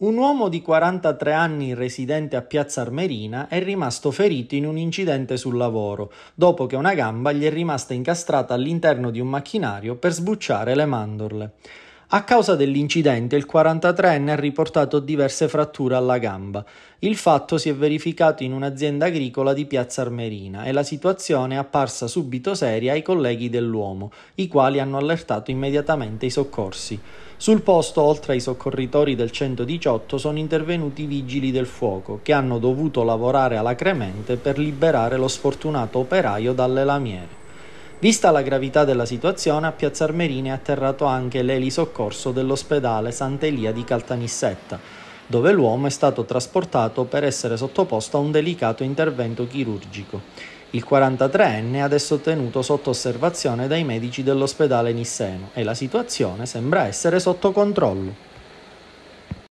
Un uomo di 43 anni residente a Piazza Armerina è rimasto ferito in un incidente sul lavoro, dopo che una gamba gli è rimasta incastrata all'interno di un macchinario per sbucciare le mandorle. A causa dell'incidente il 43enne ha riportato diverse fratture alla gamba. Il fatto si è verificato in un'azienda agricola di Piazza Armerina e la situazione è apparsa subito seria ai colleghi dell'uomo, i quali hanno allertato immediatamente i soccorsi. Sul posto, oltre ai soccorritori del 118, sono intervenuti i vigili del fuoco, che hanno dovuto lavorare alacremente per liberare lo sfortunato operaio dalle lamiere. Vista la gravità della situazione, a Piazza Armerina è atterrato anche l'elisoccorso dell'ospedale Sant'Elia di Caltanissetta, dove l'uomo è stato trasportato per essere sottoposto a un delicato intervento chirurgico. Il 43enne è adesso tenuto sotto osservazione dai medici dell'ospedale nisseno e la situazione sembra essere sotto controllo.